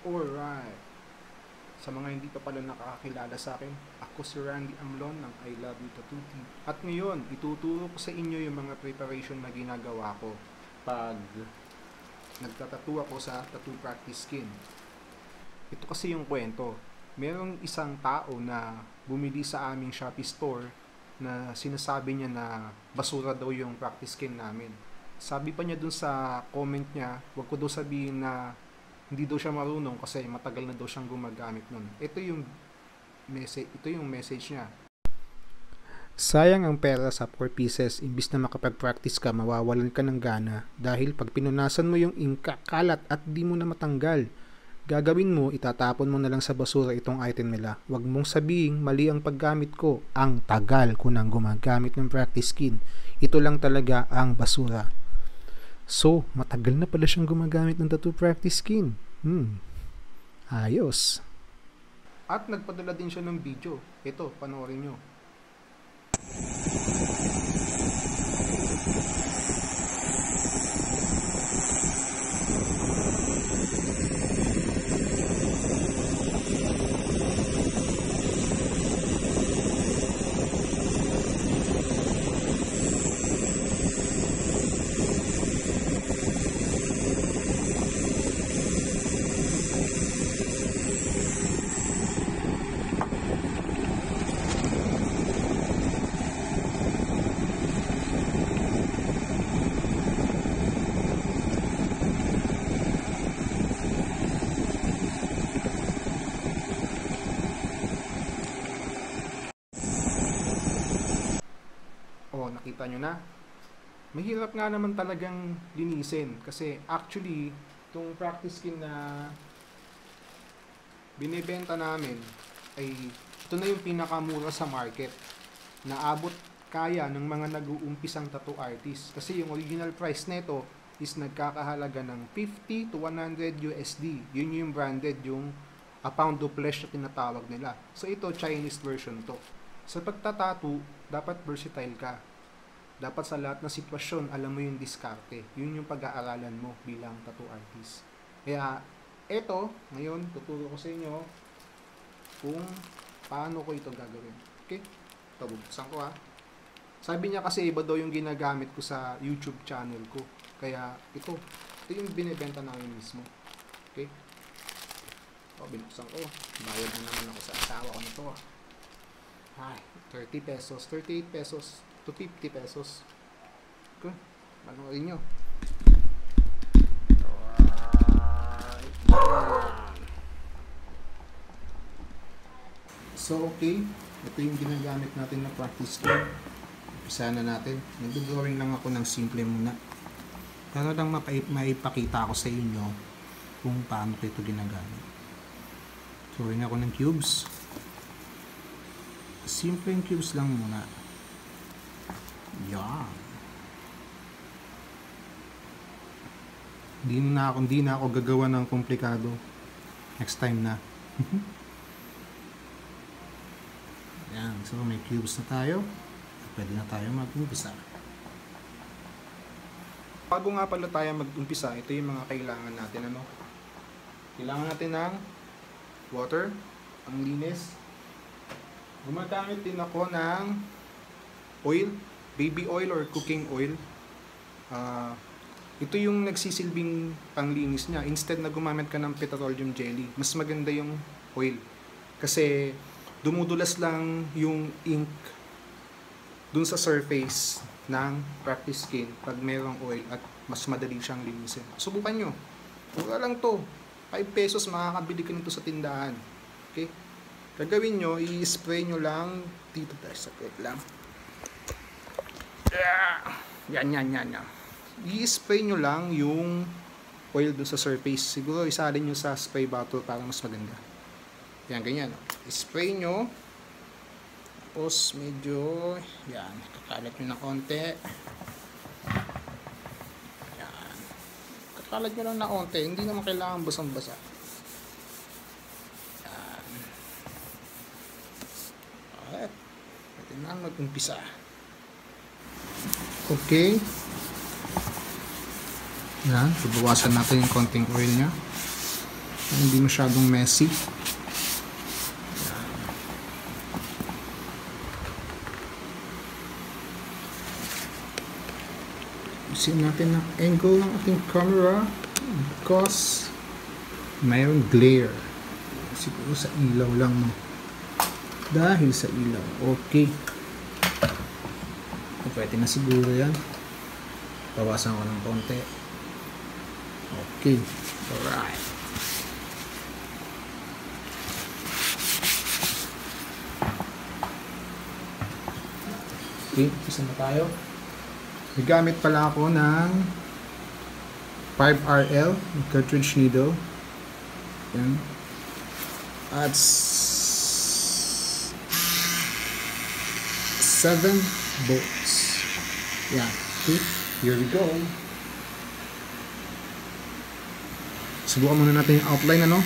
Alright. Sa mga hindi pa pala nakakakilala sa akin, ako si Randy Amlon ng I Love You Tattoo. At ngayon, ituturo ko sa inyo yung mga preparation na ginagawa ko pag nagtatattoo ako sa tattoo practice skin. Ito kasi yung kwento. Merong isang tao na bumili sa aming Shopee store na sinasabi niya na basura daw yung practice skin namin. Sabi pa niya dun sa comment niya, wag ko daw sabihin na hindi daw siya marunong kasi matagal na daw siyang gumagamit nun. Ito yung message, ito yung message niya. Sayang ang pera sa 4 pieces, imbis na makapag-practice ka, mawawalan ka ng gana dahil pag pinunasan mo yung inka, kalat at di mo na matanggal. Gagawin mo, itatapon mo na lang sa basura itong item nila. Huwag mong sabihin, mali ang paggamit ko. Ang tagal ko nang gumagamit ng practice skin. Ito lang talaga ang basura. So, matagal na pala siyang gumagamit ng tattoo practice skin. Hmm. Ayos. At nagpadala din siya ng video. Ito, panoorin nyo. Nakita nyo na. Mahirap nga naman talagang linisin kasi actually, itong practice skin na binibenta namin ay ito na yung pinakamura sa market. Naabot kaya ng mga nag-uumpisang tattoo artist kasi yung original price nito is nagkakahalaga ng 50 to 100 USD. Yun yung branded, yung a pound of na tinatawag nila. So ito, Chinese version to. Sa pagtatato, dapat versatile ka. Dapat sa lahat ng sitwasyon, alam mo yung diskarte. Yun yung pag-aaralan mo bilang tattoo artist. Kaya, eto, ngayon, tuturo ko sa inyo kung paano ko ito gagawin. Okay? Ito, bubuksan ko ha. Sabi niya kasi iba daw yung ginagamit ko sa YouTube channel ko. Kaya, ito, ito yung binibenta namin mismo. Okay? Ito, binuksan ko. Bayad na naman ako sa asawa ko nito. Ay, 30 pesos, 38 pesos to 50 pesos. Okay, panoorin nyo. So, okay. Ito yung ginagamit natin na practice ko. Umpisa na natin. Nag-drawing lang ako ng simple muna. Para lang maipakita ko sa inyo kung paano ko ito ginagamit. Drawing ako ng cubes. Simple cubes lang muna. Yan. Hindi na ako, hindi na ako gagawa ng komplikado. Next time na. Yan. So, may cubes na tayo. Pwede na tayo mag-umpisa. Bago nga pala tayo mag-umpisa, ito yung mga kailangan natin. Ano? Kailangan natin ng water, ang linis. Gumagamit din ako ng oil, baby oil or cooking oil. Ah, ito yung nagsisilbing panglinis niya. Instead na gumamit ka ng petroleum jelly, mas maganda yung oil. Kasi dumudulas lang yung ink dun sa surface ng practice skin pag merong oil at mas madali siyang linisin. Subukan nyo. Mura lang to. 5 pesos makakabili ka nito sa tindahan. Okay? Gagawin nyo, i-spray nyo lang dito tayo sa lang. Yan, yan, yan, yan. I-spray nyo lang yung oil doon sa surface. Siguro isalin nyo sa spray bottle para mas maganda. Yan, ganyan. I-spray nyo. Tapos medyo, yan, kakalat nyo na konti. Yan. Kakalat nyo lang na konti. Hindi naman kailangan basang-basa. Yan. Alright. Pwede na mag-umpisa. Okay. Yan, subawasan natin yung konting oil niya. Hindi masyadong messy. Isin natin ang angle ng ating camera because mayroong glare. Siguro sa ilaw lang. Dahil sa ilaw. Okay. Pwede na siguro yan. Bawasan ko ng konti. Okay. Alright. Okay, isa na tayo. Nagamit pala ako ng 5RL cartridge needle. Yan. At 7 bolts. Yan. Okay, here we go. Subukan muna natin yung outline ano.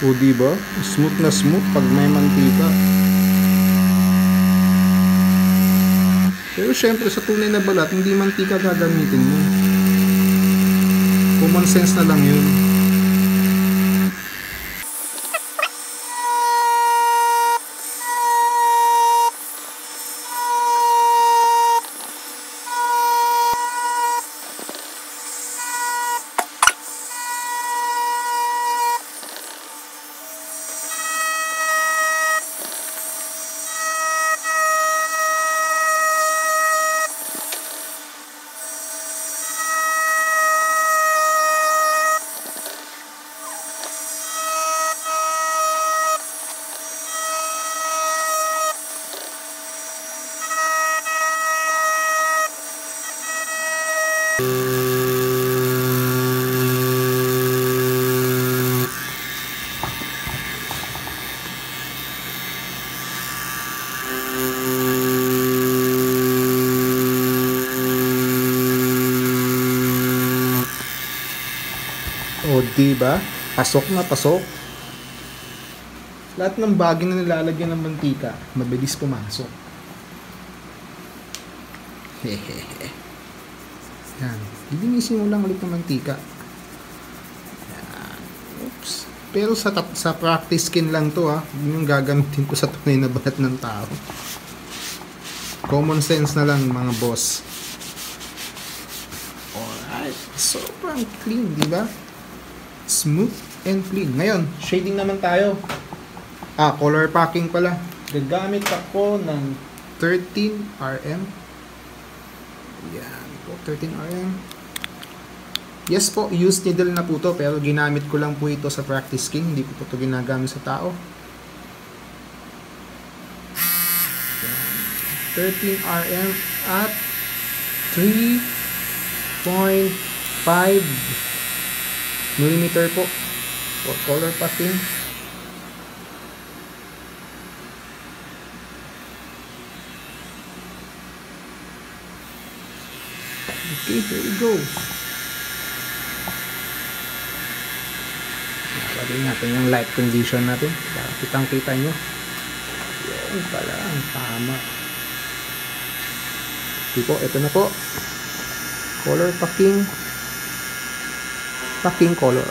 O diba? Smooth na smooth pag may mantika. Pero syempre sa tunay na balat, hindi mantika gagamitin mo. Common sense na lang yun. O, di ba? Pasok na pasok. Lahat ng bagay na nilalagyan ng mantika, mabilis pumasok. Hehehe. Yan. Lilinisin mo lang ulit ng mantika. Yan. Oops. Pero sa, sa practice skin lang to ha. Yun yung gagamitin ko sa tunay na balat ng tao. Common sense na lang mga boss. Alright. Sobrang clean, di ba? Smooth and clean. Ngayon, shading naman tayo. Ah, color packing pala. Gagamit ako ng 13 RM. Yan po, 13 RM. Yes po, used needle na po to, pero ginamit ko lang po ito sa practice skin. Hindi ko po ito ginagamit sa tao. Yan. 13 RM at 3.5 millimeter po for color packing. Okay, here we go. Lagyan natin yung light condition natin. Para kitang kita nyo. Yan pala ang tama. Okay po, ito na po. Color packing. Packing color.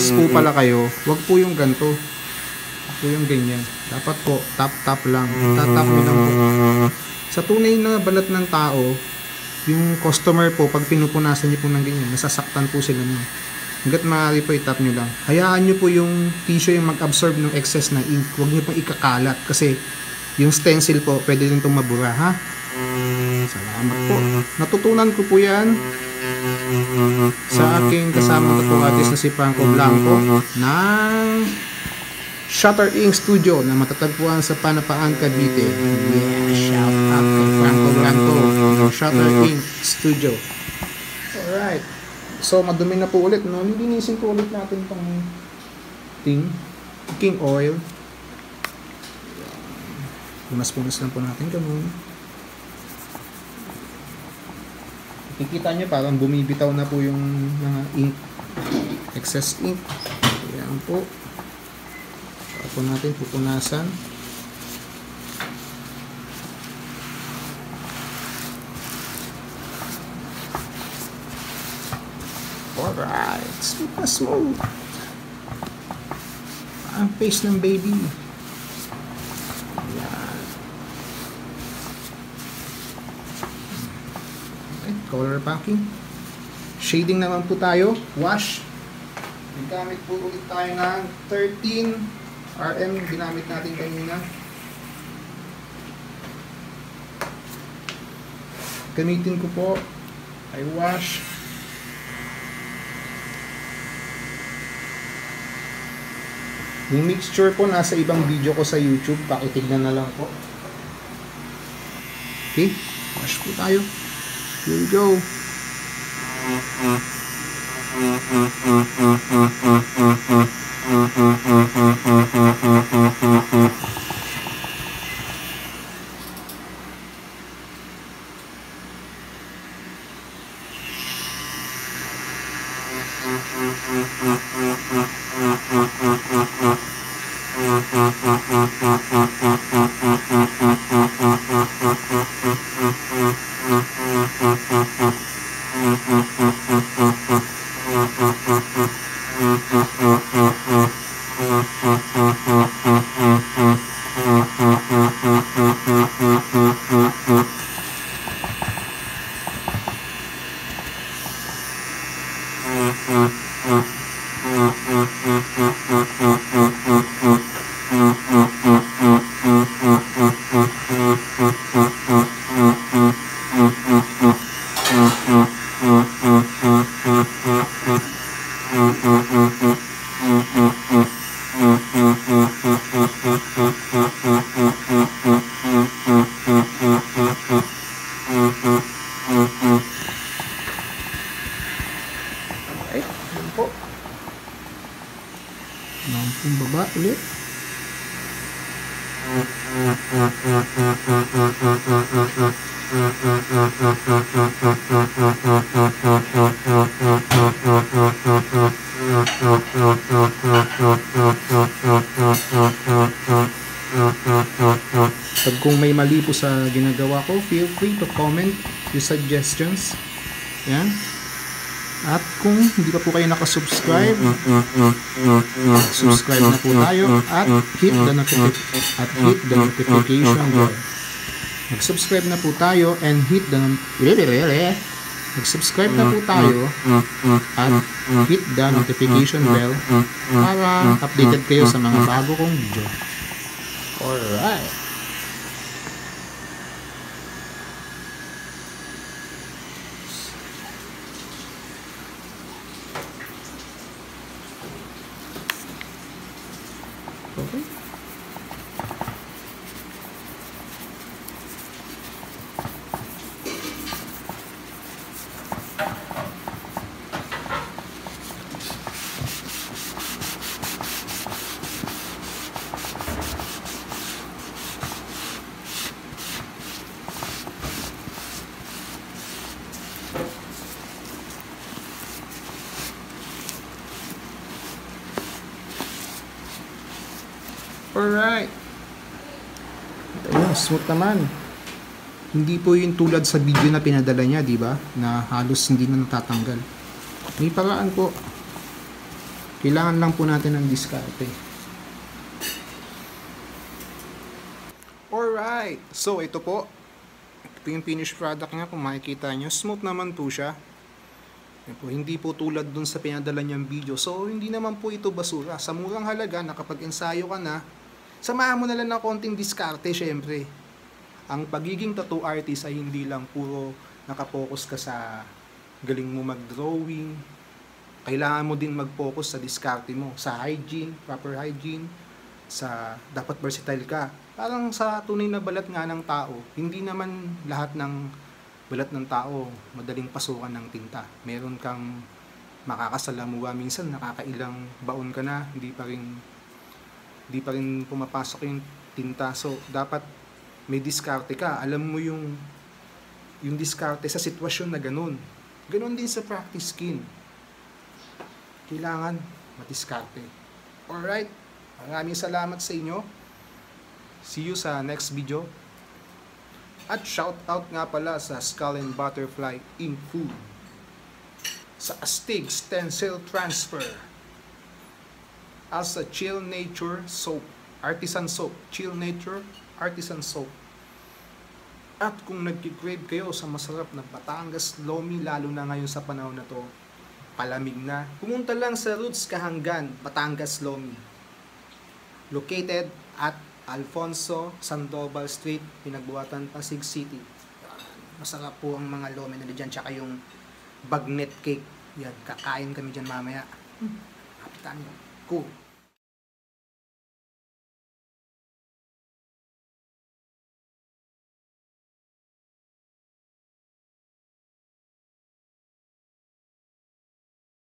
Nagpupunas po pala kayo, wag po yung ganto. Wag po yung ganyan. Dapat po, tap-tap lang. Tatap nyo lang po. Sa tunay na balat ng tao, yung customer po, pag pinupunasan nyo po ng ganyan, nasasaktan po sila nyo. Hanggat maaari po, itap nyo lang. Hayaan nyo po yung tissue yung mag-absorb ng excess na ink. Huwag nyo pong ikakalat kasi yung stencil po, pwede rin itong mabura, ha? Salamat po. Natutunan ko po yan sa aking kasamang tattoo artist na si Franco Blanco ng Shutter Ink Studio na matatagpuan sa Panapaan, Cavite. Yeah, shout out kay Franco Blanco ng Shutter Ink Studio. Alright. So, madumi na po ulit, no? Lilinisin po ulit natin tong thing. King oil. Punas-punas lang po natin ganun. Kikita nyo parang bumibitaw na po yung mga ink. Excess ink. Ayan po. Saka po natin pupunasan. Alright. Na smooth. Ang face ng baby. Ayan. Okay, color packing. Shading naman po tayo. Wash. Nagamit po ulit tayo ng 13 RM. Ginamit natin kanina. Gamitin ko po ay wash. Yung mixture po nasa ibang video ko sa YouTube. Pakitignan na lang po. Okay. Wash po tayo. Here we go. Okay. Lang pong baba ulit. Pag kung may mali po sa ginagawa ko, feel free to comment your suggestions. Yan. At kung hindi pa po kayo nakasubscribe, subscribe na po tayo at hit the, notifi- at hit the notification bell. Mag-subscribe na po tayo and hit the Mag-subscribe na po tayo at hit the notification bell para updated kayo sa mga bago kong video. Alright. Okay. Alright. Ayun, smooth naman. Hindi po yung tulad sa video na pinadala niya, di ba? Na halos hindi na natatanggal. May paraan po. Kailangan lang po natin ng diskarte. Alright. So, ito po. Ito yung finished product niya. Kung makikita nyo, smooth naman po siya. Po, hindi po tulad dun sa pinadala niyang video. So, hindi naman po ito basura. Sa murang halaga, nakapag-ensayo ka na, samahan mo na lang ng konting diskarte, syempre. Ang pagiging tattoo artist ay hindi lang puro nakapokus ka sa galing mo mag-drawing. Kailangan mo din mag-focus sa diskarte mo, sa hygiene, proper hygiene, sa dapat versatile ka. Parang sa tunay na balat nga ng tao, hindi naman lahat ng balat ng tao madaling pasukan ng tinta. Meron kang makakasalamuha minsan, nakakailang baon ka na, hindi pa rin hindi pa rin pumapasok yung tinta. So, dapat may diskarte ka. Alam mo yung yung diskarte sa sitwasyon na ganun. Ganun din sa practice skin. Kailangan madiskarte. Alright? Maraming salamat sa inyo. See you sa next video. At shout out nga pala sa Skull and Butterfly Ink Food. Sa Astig Stencil Transfer. As a Chill Nature Soap. Artisan Soap. Chill Nature Artisan Soap. At kung nag-crave kayo sa masarap na Batangas Lomi, lalo na ngayon sa panahon na to, palamig na, pumunta lang sa Roots Kahanggan, Batangas Lomi. Located at Alfonso Sandoval Street, Pinagbuwatan, Pasig City. Masarap po ang mga lomi nila dyan, tsaka yung bagnet cake. Yan, kakain kami dyan mamaya. Hmm, kapitan. Cool.